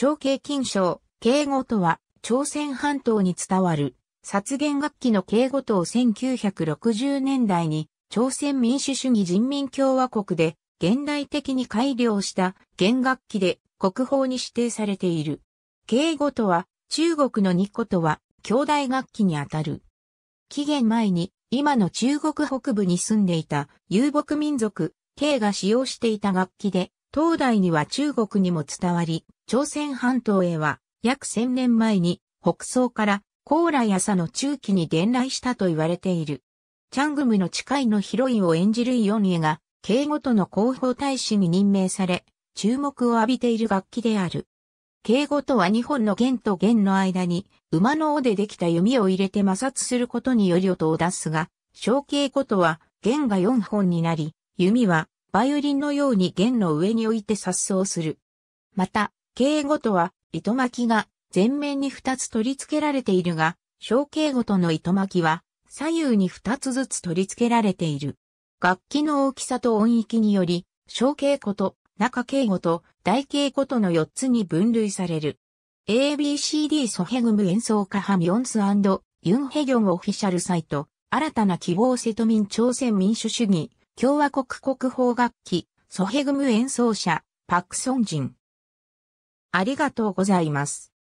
小慶金賞、敬語とは、朝鮮半島に伝わる、殺弦楽器の敬語とを1960年代に、朝鮮民主主義人民共和国で、現代的に改良した弦楽器で国宝に指定されている。敬語とは、中国のニッコとは、兄弟楽器にあたる。紀元前に、今の中国北部に住んでいた遊牧民族、慶が使用していた楽器で、東大には中国にも伝わり、朝鮮半島へは約千年前に北宋から高麗朝の中期に伝来したと言われている。チャングムの誓いのヒロインを演じるイオンエが、敬語との広報大使に任命され、注目を浴びている楽器である。敬語とは2本の弦と弦の間に馬の尾でできた弓を入れて摩擦することにより音を出すが、小敬語とは弦が4本になり、弓はバイオリンのように弦の上に置いて殺走する。また、敬語とは糸巻きが前面に2つ取り付けられているが、小敬語との糸巻きは左右に2つずつ取り付けられている。楽器の大きさと音域により、小敬語と中敬語と大敬語との4つに分類される。ABCD ソヘグム演奏家ハミョンスユンヘギョンオフィシャルサイト、新たな希望セトミン朝鮮民主主義、共和国国宝楽器、ソヘグム演奏者、パクソンジン。ありがとうございます。